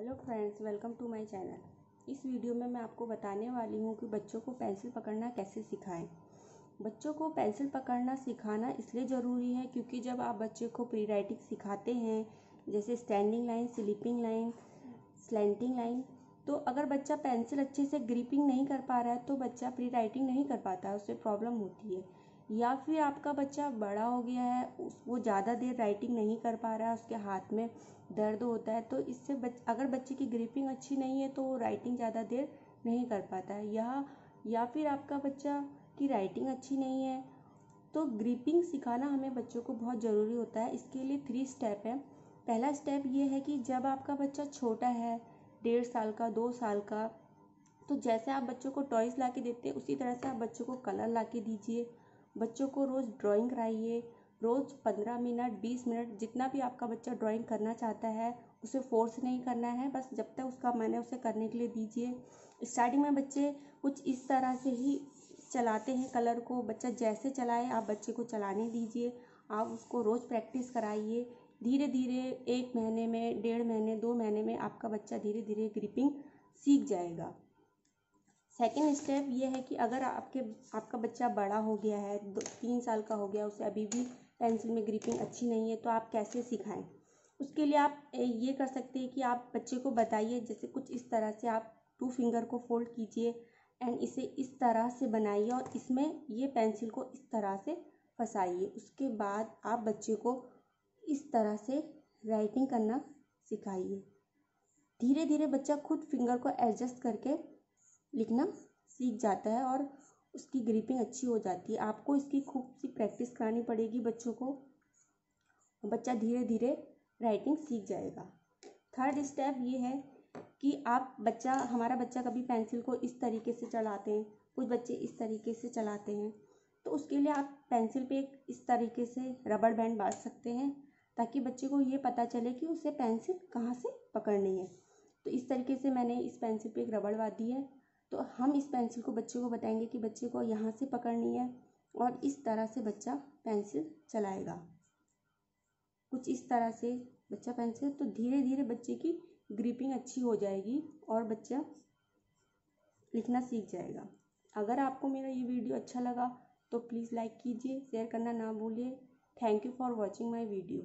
Hello friends, welcome to my channel. इस video में मैं आपको बताने वाली हूँ कि बच्चों को पेंसिल पकड़ना कैसे सिखाएँ। बच्चों को पेंसिल पकड़ना सिखाना इसलिए ज़रूरी है क्योंकि जब आप बच्चे को प्री राइटिंग सिखाते हैं, जैसे standing line sleeping line slanting line तो अगर बच्चा पेंसिल अच्छे से ग्रिपिंग नहीं कर पा रहा है तो बच्चा प्री राइटिंग नहीं कर पाता है, उससे प्रॉब्लम होती है। या फिर आपका बच्चा बड़ा हो गया है वो ज़्यादा देर राइटिंग नहीं कर पा रहा है, उसके हाथ में दर्द होता है तो इससे बच, अगर बच्चे की ग्रिपिंग अच्छी नहीं है तो वो राइटिंग ज़्यादा देर नहीं कर पाता है। या या फिर आपका बच्चा की राइटिंग अच्छी नहीं है तो ग्रिपिंग सिखाना हमें बच्चों को बहुत ज़रूरी होता है। इसके लिए थ्री स्टेप है। पहला स्टेप ये है कि जब आपका बच्चा छोटा है, डेढ़ साल का, दो साल का तो जैसे आप बच्चों को टॉयज़ ला के देते हैं, उसी तरह से आप बच्चों को कलर ला के दीजिए। बच्चों को रोज़ ड्राइंग कराइए। रोज़ पंद्रह मिनट, बीस मिनट, जितना भी आपका बच्चा ड्राइंग करना चाहता है, उसे फोर्स नहीं करना है। बस जब तक उसका मन है, उसे करने के लिए दीजिए। स्टार्टिंग में बच्चे कुछ इस तरह से ही चलाते हैं कलर को। बच्चा जैसे चलाए, आप बच्चे को चलाने दीजिए। आप उसको रोज़ प्रैक्टिस कराइए। धीरे धीरे एक महीने में, डेढ़ महीने, दो महीने में आपका बच्चा धीरे धीरे ग्रिपिंग सीख जाएगा। सेकेंड स्टेप ये है कि अगर आपके, आपका बच्चा बड़ा हो गया है, दो, तीन साल का हो गया, उसे अभी भी पेंसिल में ग्रिपिंग अच्छी नहीं है तो आप कैसे सिखाएँ? उसके लिए आप ये कर सकते हैं कि आप बच्चे को बताइए, जैसे कुछ इस तरह से आप टू फिंगर को फोल्ड कीजिए एंड इसे इस तरह से बनाइए और इसमें ये पेंसिल को इस तरह से फंसाइए। उसके बाद आप बच्चे को इस तरह से राइटिंग करना सिखाइए। धीरे धीरे बच्चा खुद फिंगर को एडजस्ट करके लिखना सीख जाता है और उसकी ग्रिपिंग अच्छी हो जाती है। आपको इसकी खूब सी प्रैक्टिस करानी पड़ेगी बच्चों को। बच्चा धीरे धीरे राइटिंग सीख जाएगा। थर्ड स्टेप ये है कि आप बच्चा, हमारा बच्चा कभी पेंसिल को इस तरीके से चलाते हैं, कुछ बच्चे इस तरीके से चलाते हैं तो उसके लिए आप पेंसिल पे एक इस तरीके से रबड़ बैंड बाँध सकते हैं, ताकि बच्चे को ये पता चले कि उसे पेंसिल कहाँ से पकड़नी है। तो इस तरीके से मैंने इस पेंसिल पे एक रबड़ बाँध है। तो हम इस पेंसिल को, बच्चे को बताएँगे कि बच्चे को यहाँ से पकड़नी है और इस तरह से बच्चा पेंसिल चलाएगा। कुछ इस तरह से बच्चा पेंसिल तो धीरे धीरे बच्चे की ग्रिपिंग अच्छी हो जाएगी और बच्चा लिखना सीख जाएगा। अगर आपको मेरा ये वीडियो अच्छा लगा तो प्लीज़ लाइक कीजिए, शेयर करना ना भूलिए। Thank you for watching my video.